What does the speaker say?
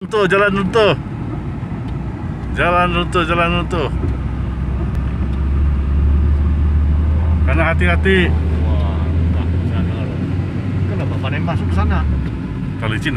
Runtuh, jalan runtuh. Jalan runtuh, jalan runtuh. Karena hati-hati. Wah, Pak, sana. Kenapa panen masuk ke sana? Kalau izin.